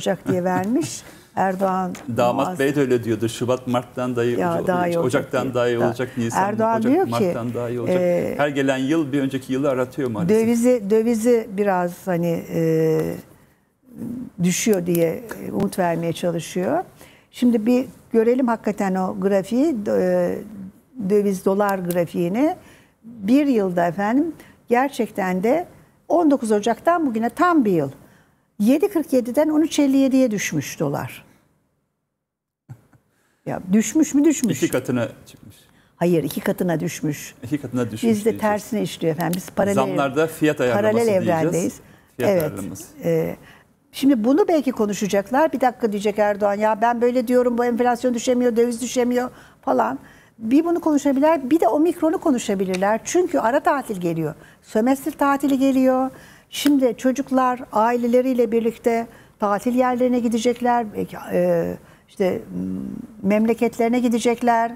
olacak diye vermiş. Erdoğan Damat muaz- Bey de öyle diyordu. Şubat, Mart'tan daha iyi, Ya, olacak, daha iyi olacak Ocak'tan diye. daha iyi olacak, Nisan, Erdoğan Ocak, diyor ki, Mart'tan daha iyi olacak. e, Her gelen yıl bir önceki yılı aratıyor maalesef. dövizi dövizi biraz hani e, düşüyor diye umut vermeye çalışıyor. Şimdi bir görelim hakikaten o grafiği e, döviz dolar grafiğini. Bir yılda efendim gerçekten de 19 Ocak'tan bugüne tam bir yıl. 7.47'den 13.57'ye düşmüş dolar. Ya düşmüş mü düşmüş. İki katına çıkmış. Hayır iki katına düşmüş. İki katına düşmüş. Bizde diyeceğiz. tersine işliyor efendim. Biz paralel, Zamlarda fiyat ayarlaması paralel evrendeyiz. Fiyat evet. ayarlaması. Ee, şimdi bunu belki konuşacaklar. Bir dakika diyecek Erdoğan ya ben böyle diyorum bu enflasyon düşemiyor, döviz düşemiyor falan. Bir bunu konuşabilirler. Bir de o mikronu konuşabilirler. Çünkü ara tatil geliyor. Sömestr tatili geliyor. Şimdi çocuklar aileleriyle birlikte tatil yerlerine gidecekler. Belki, e, işte memleketlerine gidecekler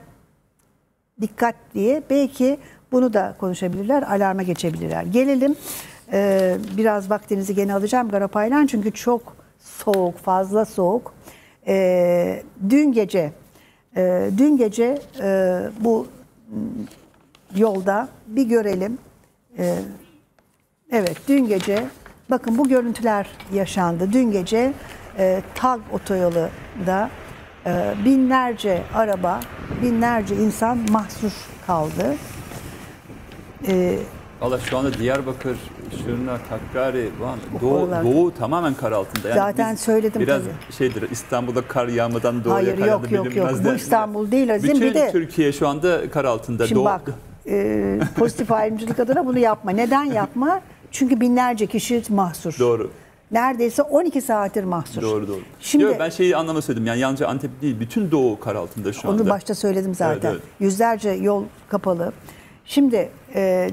dikkat diye belki bunu da konuşabilirler, alarma geçebilirler. Gelelim e, biraz vaktinizi gene alacağım Garapaylan çünkü çok soğuk, fazla soğuk. E, dün gece, e, dün gece e, bu yolda bir görelim. Evet dün gece bakın bu görüntüler yaşandı. Dün gece e, TAG otoyolunda e, binlerce araba, binlerce insan mahsur kaldı. E, Valla şu anda Diyarbakır, Şırnak, Hakkari, Van, Doğu, oralar- Doğu tamamen kar altında. Yani Zaten biz söyledim Biraz tabii. şeydir İstanbul'da kar yağmadan doğuya Hayır, kar yok, yağdı yok, yok. bilinmez Bu İstanbul değil, Azim. Bütün Bir de- Türkiye şu anda kar altında. şimdi Doğu- bak e, pozitif ayrımcılık adına bunu yapma. Neden yapma? Çünkü binlerce kişi mahsur. Doğru. Neredeyse 12 saattir mahsur. Doğru doğru. Şimdi Yok, ben şeyi anlamak istedim. Yani yalnızca Antep değil, bütün Doğu kar altında şu anda. Onu başta söyledim zaten. Evet, evet. Yüzlerce yol kapalı. Şimdi e,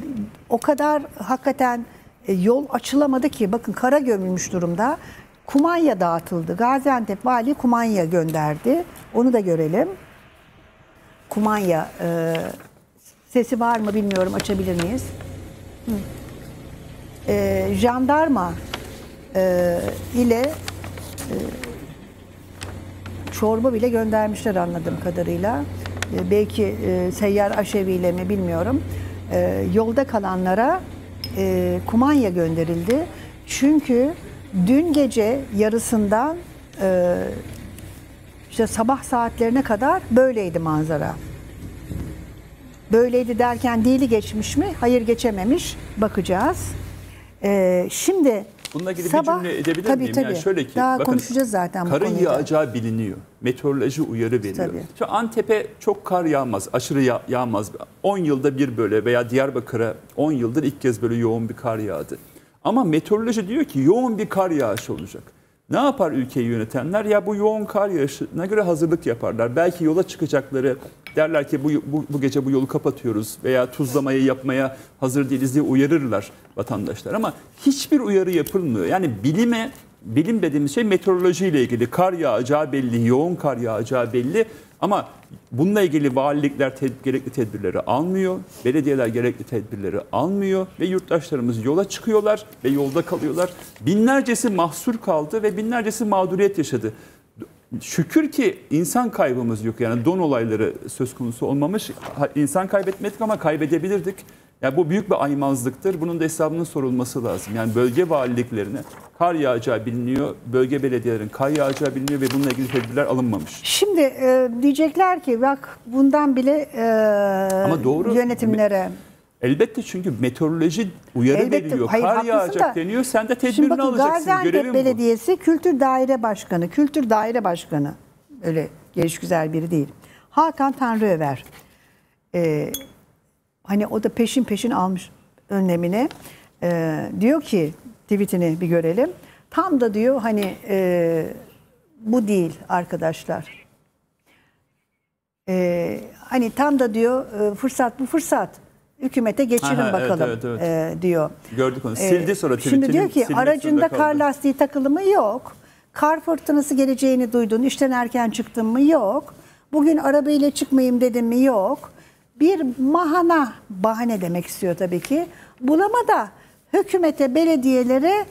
o kadar hakikaten e, yol açılamadı ki bakın kara gömülmüş durumda. Kumanya dağıtıldı. Gaziantep vali kumanya gönderdi. Onu da görelim. Kumanya e, sesi var mı bilmiyorum açabilir miyiz? Hı. E, jandarma e, ile çorba bile göndermişler anladığım kadarıyla. E, belki e, seyyar aşeviyle mi bilmiyorum. E, yolda kalanlara e, kumanya gönderildi. Çünkü dün gece yarısından e, işte sabah saatlerine kadar böyleydi manzara. Böyleydi derken değili geçmiş mi? Hayır geçememiş. Bakacağız. E, şimdi Bununla ilgili sabah, bir cümle edebilir tabii, miyim? Tabii. Yani şöyle ki, Daha bakın, konuşacağız zaten bu Karın konuyu. yağacağı biliniyor. Meteoroloji uyarı veriyor. Tabii. Şu Antep'e çok kar yağmaz, aşırı yağ- yağmaz. 10 yılda bir böyle veya Diyarbakır'a 10 yıldır ilk kez böyle yoğun bir kar yağdı. Ama meteoroloji diyor ki yoğun bir kar yağışı olacak. Ne yapar ülkeyi yönetenler? Ya bu yoğun kar yağışına göre hazırlık yaparlar. Belki yola çıkacakları derler ki bu, bu, bu gece bu yolu kapatıyoruz veya tuzlamayı yapmaya hazır değiliz diye uyarırlar vatandaşlar. Ama hiçbir uyarı yapılmıyor. Yani bilime bilim dediğimiz şey meteoroloji ile ilgili. Kar yağacağı belli, yoğun kar yağacağı belli. Ama bununla ilgili valilikler ted- gerekli tedbirleri almıyor, belediyeler gerekli tedbirleri almıyor ve yurttaşlarımız yola çıkıyorlar ve yolda kalıyorlar. Binlercesi mahsur kaldı ve binlercesi mağduriyet yaşadı. Şükür ki insan kaybımız yok yani don olayları söz konusu olmamış. İnsan kaybetmedik ama kaybedebilirdik. Yani bu büyük bir aymazlıktır. Bunun da hesabının sorulması lazım. Yani bölge valiliklerine kar yağacağı biliniyor, bölge belediyelerin kar yağacağı biliniyor ve bununla ilgili tedbirler alınmamış. Şimdi e, diyecekler ki bak bundan bile e, Ama doğru. yönetimlere Elbette çünkü meteoroloji uyarı Elbette, veriyor. hayır, kar yağacak da- deniyor. Sen de tedbirini bakın alacaksın. Gaziantep bu. Belediyesi Kültür Daire Başkanı, Kültür Daire Başkanı öyle geliş güzel biri değil. Hakan Tanrıöver. Ee, hani o da peşin peşin almış önlemini. Ee, diyor ki tweetini bir görelim. Tam da diyor hani e, bu değil arkadaşlar. Ee, hani tam da diyor e, fırsat bu fırsat. Hükümete geçirin Aha, evet, bakalım evet, evet. e, diyor. Gördük onu. Ee, Sildi sonra Şimdi tweetini diyor ki aracında kar lastiği takılı mı yok. Kar fırtınası geleceğini duydun. işten erken çıktın mı yok. Bugün arabayla çıkmayayım dedim mi yok. Bir mahana bahane demek istiyor tabii ki. Bulama da hükümete, belediyelere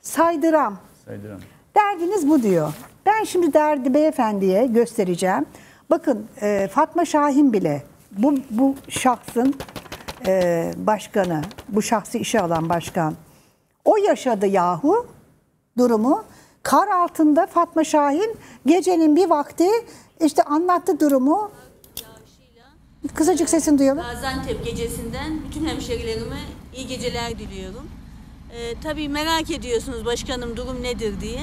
saydıram. Saydıram. Derdiniz bu diyor. Ben şimdi derdi beyefendiye göstereceğim. Bakın e, Fatma Şahin bile bu, bu şahsın e, başkanı, bu şahsı işe alan başkan. O yaşadı yahu durumu. Kar altında Fatma Şahin gecenin bir vakti işte anlattı durumu. Kısacık sesini duyalım. Gaziantep gecesinden bütün hemşerilerime iyi geceler diliyorum. Ee, tabii merak ediyorsunuz başkanım durum nedir diye.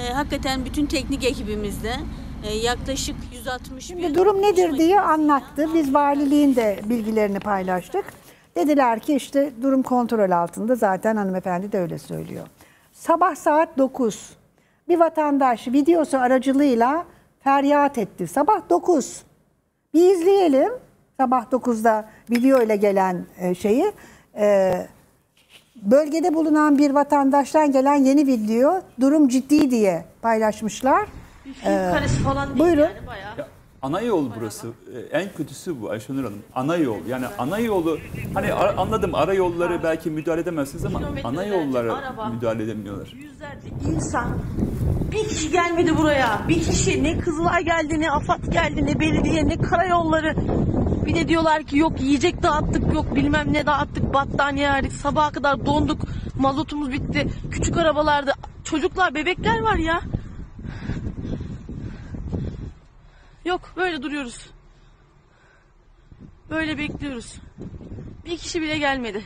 Ee, hakikaten bütün teknik ekibimizde e, yaklaşık 160 Şimdi durum nedir diye anlattı. Biz valiliğin de bilgilerini paylaştık. Dediler ki işte durum kontrol altında. Zaten hanımefendi de öyle söylüyor. Sabah saat 9. Bir vatandaş videosu aracılığıyla feryat etti. Sabah 9. Bir izleyelim. Sabah 9'da video ile gelen e, şeyi. E, bölgede bulunan bir vatandaştan gelen yeni video durum ciddi diye paylaşmışlar. karesi falan değil buyurun. yani bayağı. Ya, ana yol burası. Ee, En kötüsü bu Ayşenur Hanım. Ana yol. Yani ana yolu hani ara- anladım ara yolları belki müdahale edemezsiniz ama ana yollara araba. müdahale edemiyorlar. Yüzlerce insan bir kişi gelmedi buraya. Bir kişi ne Kızılay geldi ne AFAD geldi ne belediye ne karayolları. Bir de diyorlar ki yok yiyecek dağıttık yok bilmem ne dağıttık battaniye verdik sabaha kadar donduk mazotumuz bitti. Küçük arabalarda çocuklar bebekler var ya. Yok böyle duruyoruz. Böyle bekliyoruz. Bir kişi bile gelmedi.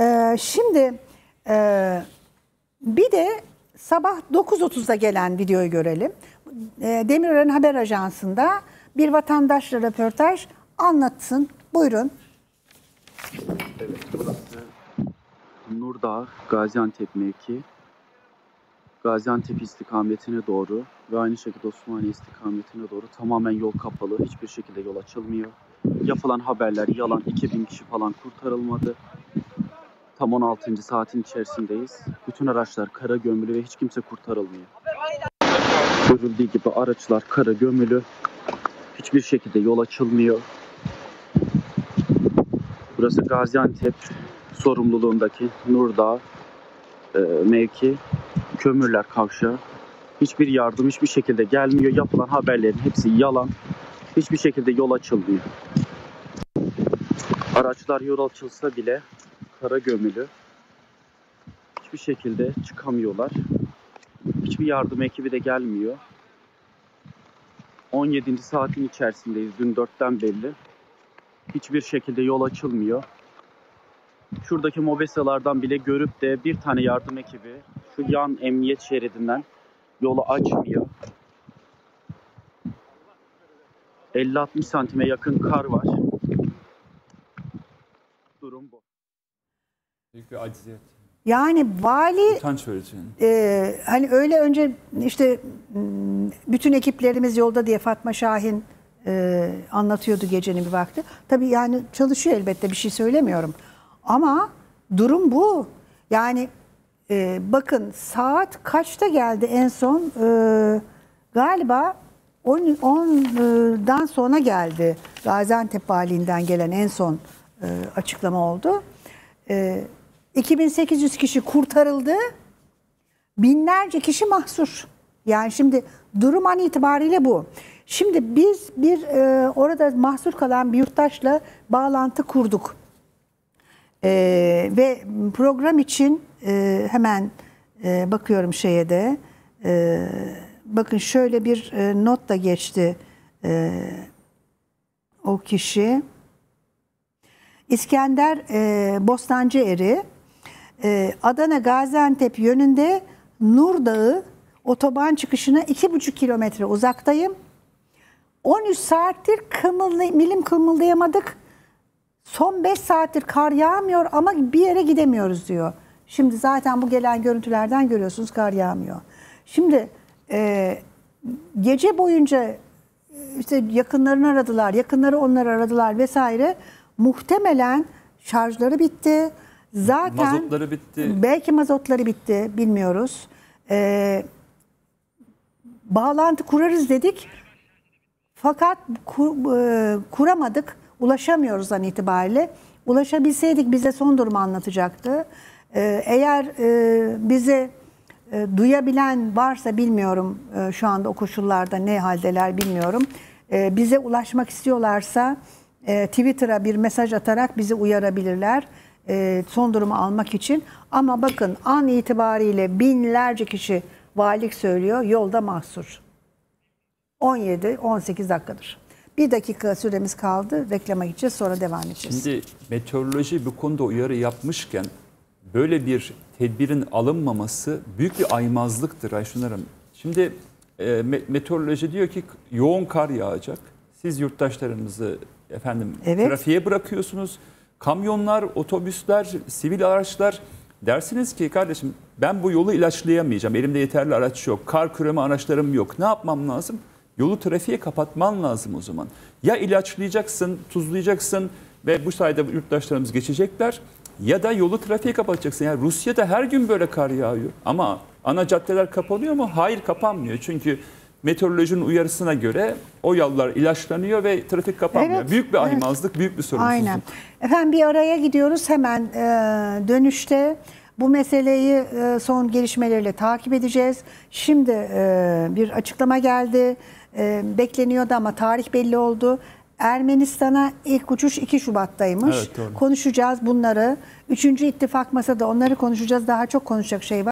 Ee, şimdi e, bir de sabah 9.30'da gelen videoyu görelim. Ee, Demirören Haber Ajansı'nda bir vatandaşla röportaj anlatsın. Buyurun. Nurdağ, Gaziantep mevki. Gaziantep istikametine doğru ve aynı şekilde Osmaniye istikametine doğru tamamen yol kapalı. Hiçbir şekilde yol açılmıyor. Yapılan haberler yalan. 2000 kişi falan kurtarılmadı. Tam 16. saatin içerisindeyiz. Bütün araçlar kara gömülü ve hiç kimse kurtarılmıyor. Görüldüğü gibi araçlar kara gömülü. Hiçbir şekilde yol açılmıyor. Burası Gaziantep sorumluluğundaki Nurdağ e, mevki kömürler kavşağı. Hiçbir yardım hiçbir şekilde gelmiyor. Yapılan haberlerin hepsi yalan. Hiçbir şekilde yol açılmıyor. Araçlar yol açılsa bile kara gömülü. Hiçbir şekilde çıkamıyorlar. Hiçbir yardım ekibi de gelmiyor. 17. saatin içerisindeyiz. Dün 4'ten belli. Hiçbir şekilde yol açılmıyor şuradaki mobesalardan bile görüp de bir tane yardım ekibi şu yan emniyet şeridinden yolu açmıyor. 50-60 santime yakın kar var. Durum bu. Büyük bir aciziyet. Yani vali Utanç verici. e, hani öyle önce işte m, bütün ekiplerimiz yolda diye Fatma Şahin e, anlatıyordu gecenin bir vakti. Tabii yani çalışıyor elbette bir şey söylemiyorum. Ama durum bu. Yani e, bakın saat kaçta geldi en son? E, galiba 10 10'dan sonra geldi. Gaziantep Valiliğinden gelen en son e, açıklama oldu. E, 2800 kişi kurtarıldı. Binlerce kişi mahsur. Yani şimdi durum an itibariyle bu. Şimdi biz bir e, orada mahsur kalan bir yurttaşla bağlantı kurduk. E, ve program için e, hemen e, bakıyorum şeye de. E, bakın şöyle bir e, not da geçti e, o kişi. İskender e, Bostancı Eri e, Adana Gaziantep yönünde Nur Dağı otoban çıkışına iki buçuk kilometre uzaktayım. 13 saattir kımılday milim kımıldayamadık. Son 5 saattir kar yağmıyor ama bir yere gidemiyoruz diyor. Şimdi zaten bu gelen görüntülerden görüyorsunuz kar yağmıyor. Şimdi e, gece boyunca işte yakınlarını aradılar, yakınları onları aradılar vesaire. Muhtemelen şarjları bitti. Zaten Mazotları bitti. Belki mazotları bitti, bilmiyoruz. Ee, bağlantı kurarız dedik. Fakat ku- e, kuramadık, ulaşamıyoruz an itibariyle. Ulaşabilseydik bize son durumu anlatacaktı. Ee, eğer e, bizi e, duyabilen varsa bilmiyorum e, şu anda o koşullarda ne haldeler bilmiyorum. E, bize ulaşmak istiyorlarsa e, Twitter'a bir mesaj atarak bizi uyarabilirler. E, son durumu almak için. Ama bakın an itibariyle binlerce kişi valilik söylüyor yolda mahsur. 17-18 dakikadır. Bir dakika süremiz kaldı. Reklama gideceğiz sonra devam edeceğiz. Şimdi meteoroloji bu konuda uyarı yapmışken böyle bir tedbirin alınmaması büyük bir aymazlıktır Ayşun Hanım. Şimdi e, me- meteoroloji diyor ki yoğun kar yağacak. Siz yurttaşlarınızı efendim Evet. trafiğe bırakıyorsunuz. Kamyonlar, otobüsler, sivil araçlar dersiniz ki kardeşim ben bu yolu ilaçlayamayacağım. Elimde yeterli araç yok. Kar küreme araçlarım yok. Ne yapmam lazım? Yolu trafiğe kapatman lazım o zaman. Ya ilaçlayacaksın, tuzlayacaksın ve bu sayede yurttaşlarımız geçecekler ya da yolu trafiğe kapatacaksın. Yani Rusya'da her gün böyle kar yağıyor. Ama ana caddeler kapanıyor mu? Hayır kapanmıyor. Çünkü meteorolojinin uyarısına göre o yollar ilaçlanıyor ve trafik kapanmıyor. Evet, büyük bir evet. aymazlık, büyük bir sorumsuzluk. Aynen. Efendim bir araya gidiyoruz hemen e, dönüşte bu meseleyi e, son gelişmeleriyle takip edeceğiz. Şimdi e, bir açıklama geldi. E, bekleniyordu ama tarih belli oldu. Ermenistan'a ilk uçuş 2 Şubat'taymış. Evet, doğru. Konuşacağız bunları. Üçüncü ittifak masada onları konuşacağız. Daha çok konuşacak şey var.